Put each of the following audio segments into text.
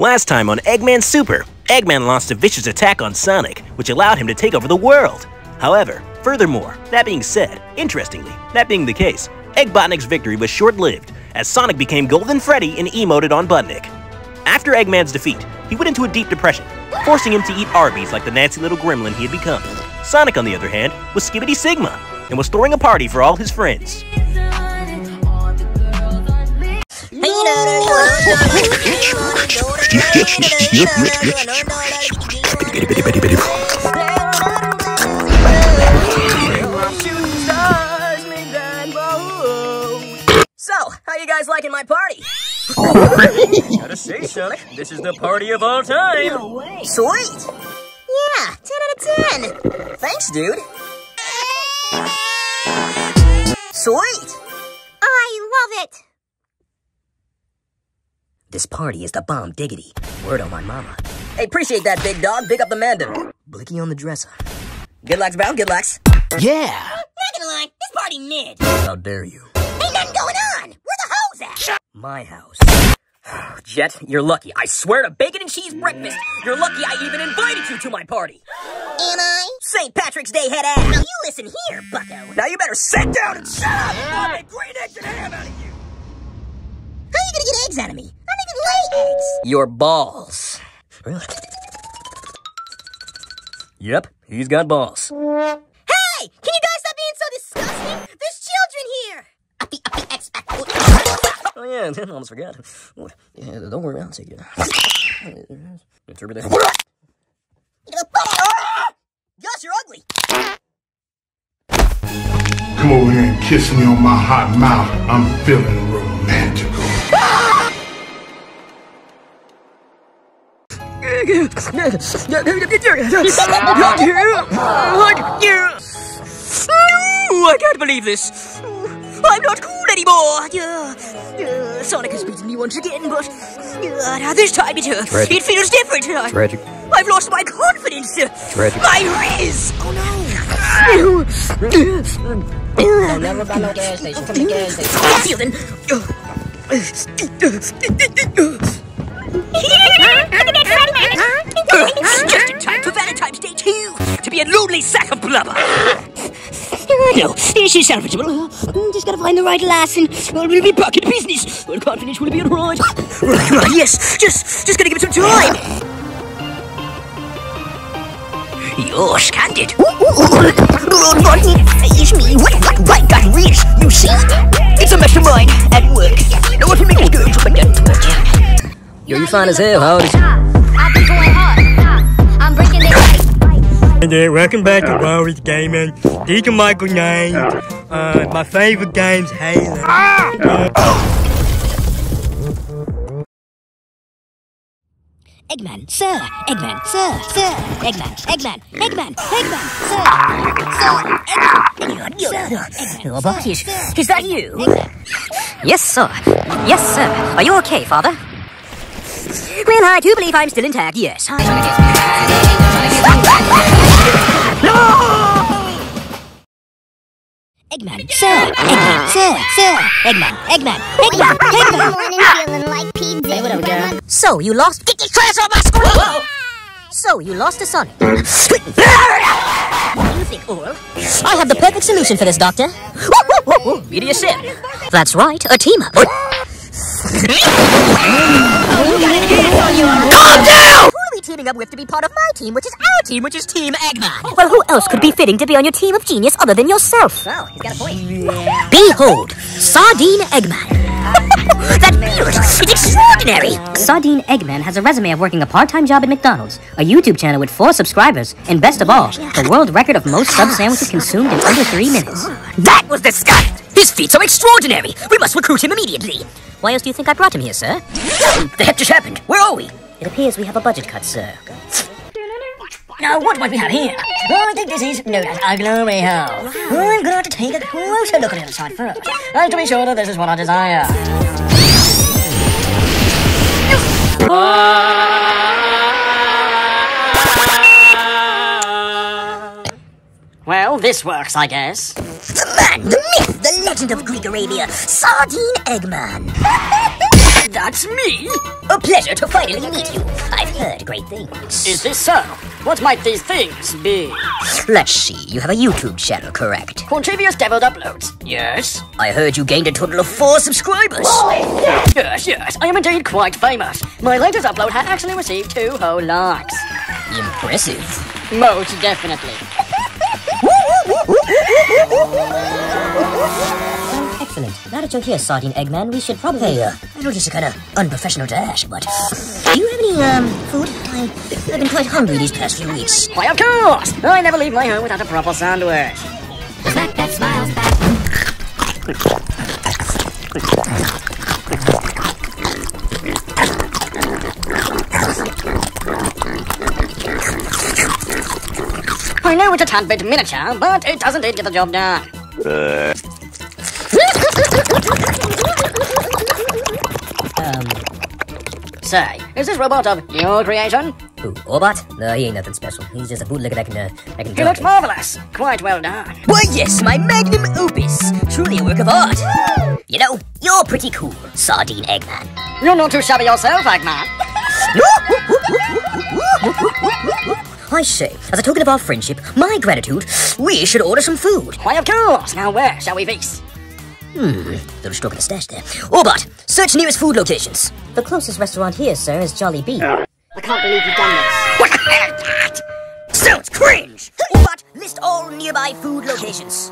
Last time on Eggman Super, Eggman launched a vicious attack on Sonic, which allowed him to take over the world. However, furthermore, that being said, interestingly, that being the case, Eggbotnik's victory was short-lived, as Sonic became Golden Freddy and emoted on Butnik. After Eggman's defeat, he went into a deep depression, forcing him to eat Arby's like the nasty little gremlin he had become. Sonic, on the other hand, was Skibidi Sigma, and was throwing a party for all his friends. So, how you guys liking my party? Gotta say, Sonic, this is the party of all time. Sweet! Yeah, 10 out of 10. Thanks, dude. Sweet! Oh, I love it. This party is the bomb diggity. Word on my mama. Hey, appreciate that, big dog. Big up the Mando. Blicky on the dresser. Good luck, bro. Good luck. Yeah! Not gonna lie, this party mid. How dare you? Ain't nothing going on. Where the hoes at? Shut My house. Jet, you're lucky. I swear to bacon and cheese breakfast. You're lucky I even invited you to my party. Am I? St. Patrick's Day head ass. Now you listen here, bucko. Now you better sit down and shut up. I'll make green eggs and ham out of you. How are you gonna get eggs out of me? I don't even lay eggs. Your balls. Yep, he's got balls. Hey, can you guys stop being so disgusting? There's children here. Uppy, uppy, X, X. Oh, oh yeah, I almost forgot. Yeah, don't worry, I'll take it. Interpret that. Gosh, you're ugly. Come over here and kiss me on my hot mouth. I'm feeling I can't believe this. I'm not cool anymore. Yeah, yeah, Sonic has beaten me once again, but uh, this time it, uh, Tragic. it feels different. I, Tragic. I've lost my confidence. Tragic. My Riz. Oh no. Oh, never by no gas station. Come to the gas station. I'm Just in time for Valentine's Day too, to be a lonely sack of blubber. No, this is salvageable. Uh, just gotta find the right lass and Well, we'll be back in business. Well, confidence will be alright. Right, right, yes. Just, just gonna give it some time. You're scandid. It's me. What, what, what, got rich? You see? It's a mastermind at work. No one can make it good, but don't torture. Yo, you fine as hell. How old is you? And uh, welcome back to Warriors Gaming. Deacon Michael 9. Uh, my favorite game's Halo. Eggman, sir. Eggman, sir, sir. Eggman, Eggman, Eggman, Eggman, sir. Sir, Eggman, sir. Oh, boss, is, is that you? Yes, sir. Yes, sir. Are you okay, father? Well, I do believe I'm still intact, yes. Eggman, sir. Eggman, sir, sir. Eggman, Eggman, Eggman, Eggman. feeling like P. Hey, whatever, girl. So, you lost... Get this trash off my screen! So, you lost a Sonic. what do you think, Oral? I have the perfect solution for this, Doctor. Media Sim. That's right, a team-up. Calm down! Who teaming up with to be part of my team, which is our team, which is Team Eggman? Oh, well, who else could be fitting to be on your team of genius other than yourself? Oh, he's got a point. Behold, Sardine Eggman. that beard is extraordinary. Sardine Eggman has a resume of working a part-time job at McDonald's, a YouTube channel with four subscribers, and best of all, the world record of most sub sandwiches consumed in under three minutes. That was the disgusting. His feats are extraordinary. We must recruit him immediately. Why else do you think I brought him here, sir? the heck just happened? Where are we? It appears we have a budget cut, sir. Now, what might we have here? Oh, I think this is known as a glory hole. I'm going to take a closer look at the inside first. And to be sure that this is what I desire. Well, this works, I guess. The man, the myth, the legend of Greek Arabia, Sardine Eggman. that's me. A pleasure to finally meet you. I've heard great things. Is this so? What might these things be? Let's see, you have a YouTube channel, correct? Contrivious Deviled Uploads. Yes. I heard you gained a total of four subscribers. Yes, yes, I am indeed quite famous. My latest upload had actually received two whole likes. Impressive. Most definitely. Excellent. Now that you're here, Sardine Eggman, we should probably... Hey, uh, I know this is kind of unprofessional to ask, but... Do you have any, um, food? I, I've been quite hungry these past few weeks. Why, of course! I never leave my home without a proper sandwich. Smack that smiles back. I know it's a tad bit miniature, but it does indeed get the job done. Um, Say, is this robot of your creation? who, Orbot? No, he ain't nothing special. He's just a bootlegger that can, uh, that can He looks marvelous. Quite well done. Why, yes, my magnum opus. Truly a work of art. You know, you're pretty cool, Sardine Eggman. You're not too shabby yourself, Eggman. I say, as a token of our friendship, my gratitude, we should order some food. Why, of course. Now where shall we feast? Little stroke of the stash there. Oh, Orbot, search nearest food locations. The closest restaurant here, sir, is Jollibee. Ah. I can't believe you've done this. Sounds cringe! Oh, Orbot, list all nearby food locations.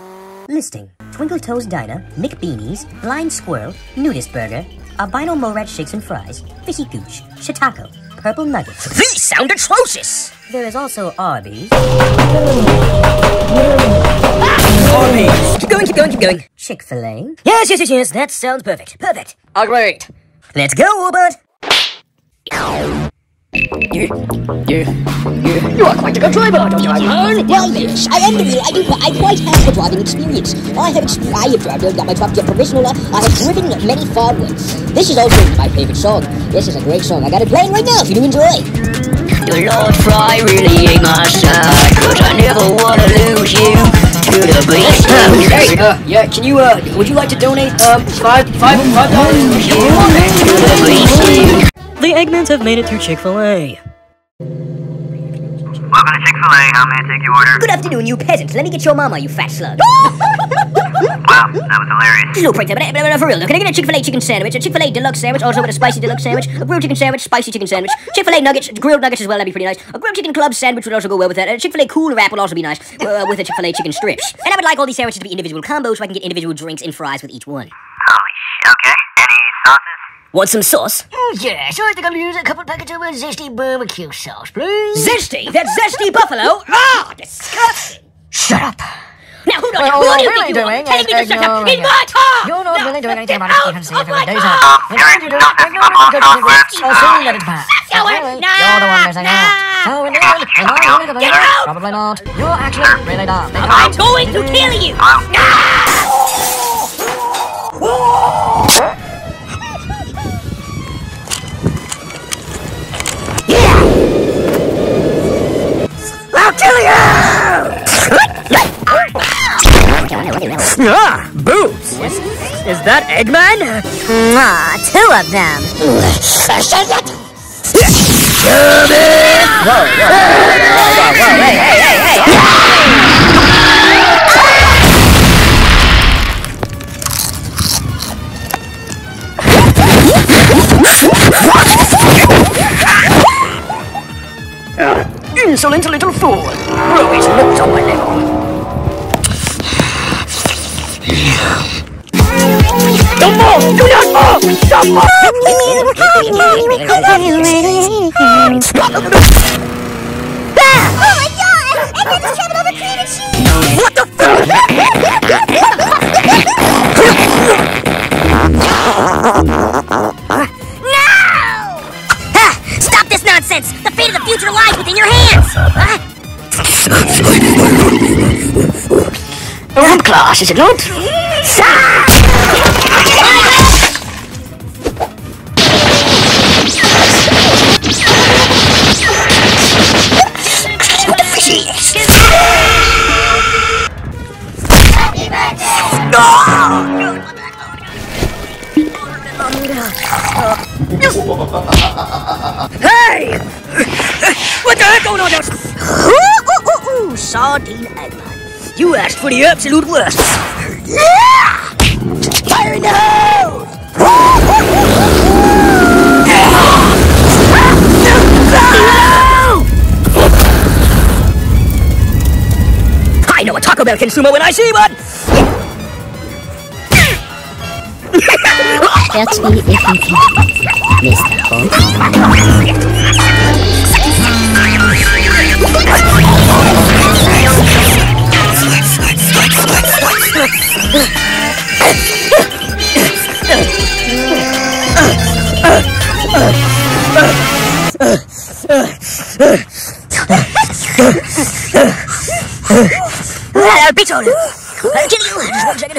Listing. Twinkle Toes Diner, McBeanies, Blind Squirrel, Nudist Burger, Albino Morat Shakes and Fries, Fishy Gooch, Shiitake, Purple Nugget. These sound atrocious! There is also Arby's. Arby's! Keep going, keep going, keep going. Chick-fil-A. Yes, yes, yes, yes, that sounds perfect. Perfect. Ah, Agreed. Let's go, Orbot! You, you, you, you are quite a good driver, don't you, Eggman? Well, yes, I am the real. I do. I quite have the driving experience. I have. Ex- I have driven. Got my truck to provisional. I have driven many far ways. This is also my favorite song. This is a great song. I got it playing right now. If you do enjoy. The Lord Fry really ain't my side, cause I never wanna lose you to the beast. Hey, uh, yeah, can you, uh, would you like to donate, um, five, five, five dollars? To the beast. The Eggmans have made it through Chick-fil-A. Welcome to Chick-fil-A. How may I take your order? Good afternoon, you peasant. Let me get your mama, you fat slug. Wow, that was hilarious. no prank, but, but, but for real, though, can I get a Chick-fil-A chicken sandwich, a Chick-fil-A deluxe sandwich, also with a spicy deluxe sandwich, a grilled chicken sandwich, spicy chicken sandwich, Chick-fil-A nuggets, grilled nuggets as well, that'd be pretty nice. A grilled chicken club sandwich would also go well with that. A Chick-fil-A cool wrap would also be nice, uh, with a Chick-fil-A chicken strips. And I would like all these sandwiches to be individual combos so I can get individual drinks and fries with each one. Holy sh... Okay. Want some sauce? Yes, I think I'll use a couple packets of uh, zesty barbecue sauce, please. Zesty? That's zesty buffalo? Ah, disgusting! Shut up. Now, who, do- Well, all do you really are? doing Telling me to shut up ignoring in it. my car! You're not No, really doing anything about get it, even out see if of it my does car! it. When There you is do it, nothing ignore it about because our it works, friends. or soon let it. Go away. Really, No, You're the one missing no. out. So indeed, am I really the villain? out. Probably not. You're actually really dumb. I'm going to kill you! I'll Ah, boobs. Is that Eggman? Ah, two of them. Insolent little fool. Always looked on my level. Don't! Do not move! Stop Oh my god! Eggman just cheese! What the fuck? Ah, stop this nonsense! The fate of the future lies within your hands! Ah, Room class, is it not? Hey! What the heck going on downstairs? Ooh, ooh, ooh, ooh, sardine Eggman. You asked for the absolute worst. Fire! I know a Taco Bell consumer when I see one! Catch me if you can, Mr. Hulk. I'll on you! I'll kill you! Just one second.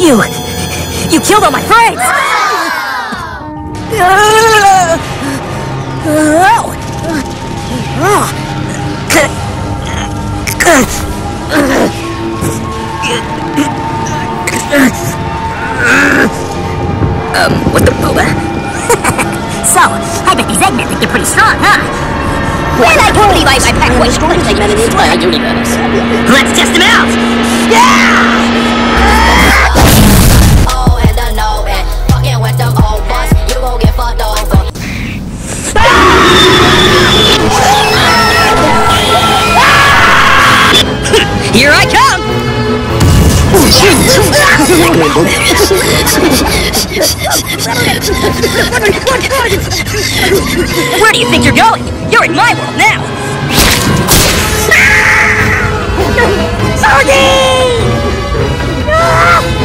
You! You killed all my friends! I bet these Eggmen think they're pretty strong, huh? Well, I totally buy my pack quite strong Eggman in the entire universe. Let's test them out! Oh, and I know it. Fucking with them old boys, you gon' get fucked over. Here I come! Where do you think you're going? You're in my world now! Ah! It's